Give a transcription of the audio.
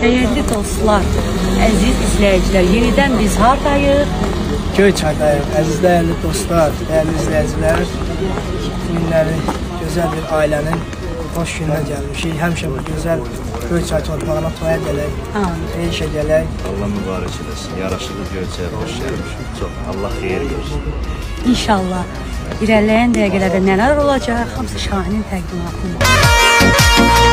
Dəyərli dostlar, əziz izləyicilər, yenidən biz hardayıq? Göyçaydayıq. Əziz dəyərli dostlar, dəyərli izləyicilər. Günləri gözəl bir ailənin xoş gününə gəlmişik. Həmişə bu gözəl Göyçay torpağına toya gələk, Amin. xeyirşə gələk. Allah mübarək eləsin. Yaraşıqlı görçəyə xoş gəlmişik. Çox Allah xeyir versin. İnşallah irəliləyən dəqiqələrdə nələr olacaq, hamısı Şahinin təqdimatında.